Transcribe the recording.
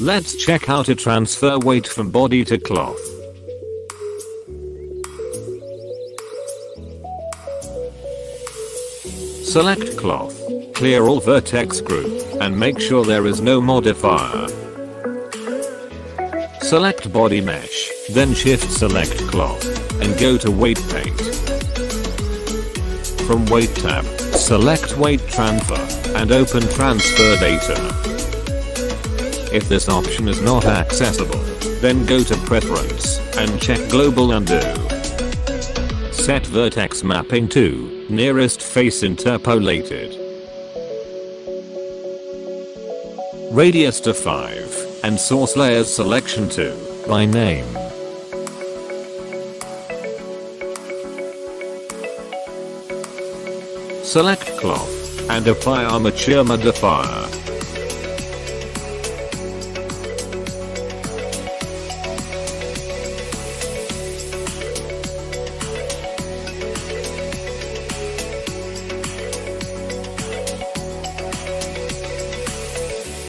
Let's check how to transfer weight from body to cloth. Select cloth, clear all vertex group, and make sure there is no modifier. Select body mesh, then shift select cloth, and go to weight paint. From weight tab, select weight transfer, and open transfer data. If this option is not accessible, then go to preference, and check global undo. Set vertex mapping to nearest face interpolated. Radius to 5 and source layers selection to by name. Select cloth and apply armature modifier.